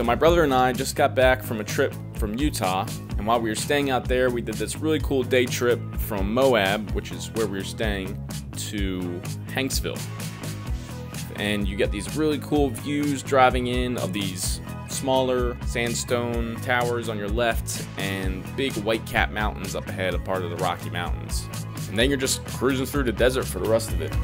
So my brother and I just got back from a trip from Utah, and while we were staying out there, we did this really cool day trip from Moab, which is where we were staying, to Hanksville. And you get these really cool views driving in of these smaller sandstone towers on your left and big white cap mountains up ahead, a part of the Rocky Mountains. And then you're just cruising through the desert for the rest of it.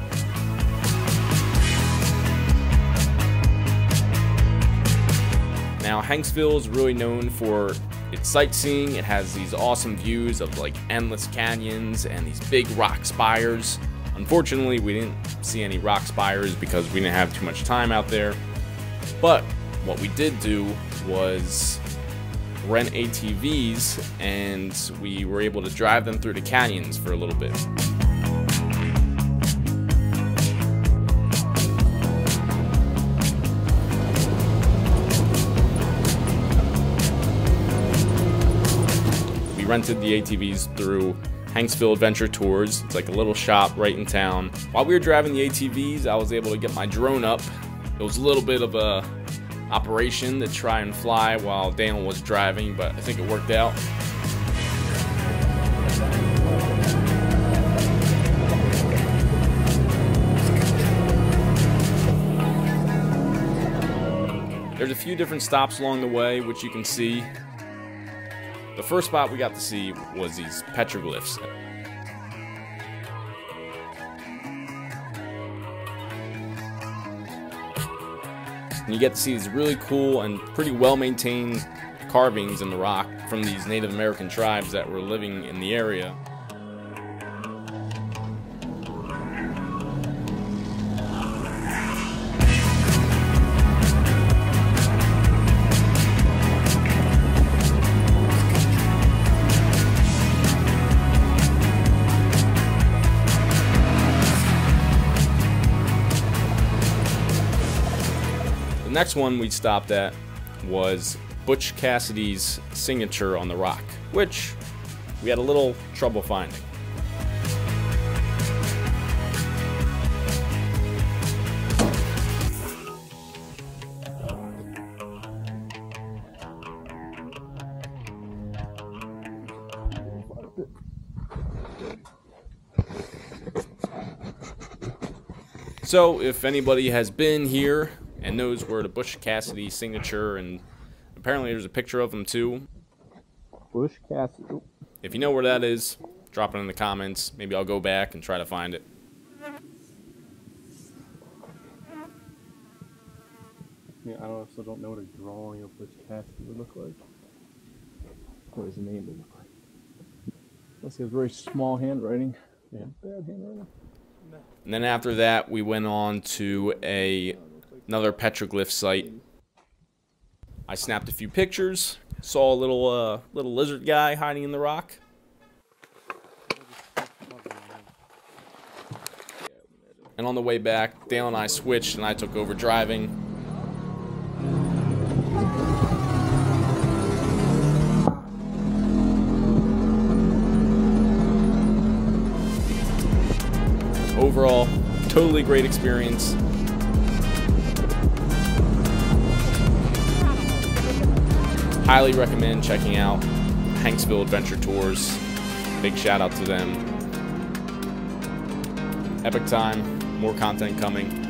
Now, Hanksville is really known for its sightseeing. It has these awesome views of like endless canyons and these big rock spires. Unfortunately, we didn't see any rock spires because we didn't have too much time out there. But what we did do was rent ATVs and we were able to drive them through the canyons for a little bit. Rented the ATVs through Hanksville Adventure Tours. It's like a little shop right in town. While we were driving the ATVs, I was able to get my drone up. It was a little bit of a operation to try and fly while Daniel was driving, but I think it worked out. There's a few different stops along the way, which you can see. The first spot we got to see was these petroglyphs. And you get to see these really cool and pretty well maintained carvings in the rock from these Native American tribes that were living in the area. Next one we stopped at was Butch Cassidy's signature on the rock, which we had a little trouble finding. So, if anybody has been here and those were the Butch Cassidy signature, and apparently there's a picture of him too. Butch Cassidy. If you know where that is, drop it in the comments. Maybe I'll go back and try to find it. Yeah, I also don't know what a drawing of Butch Cassidy would look like. What his name would look like. Unless he has very small handwriting. Yeah, bad handwriting. And then after that, we went on to a another petroglyph site. I snapped a few pictures. Saw a little uh, little lizard guy hiding in the rock. And on the way back, Dale and I switched, and I took over driving. Overall, totally great experience. Highly recommend checking out Hanksville Adventure Tours. Big shout out to them. Epic time, more content coming.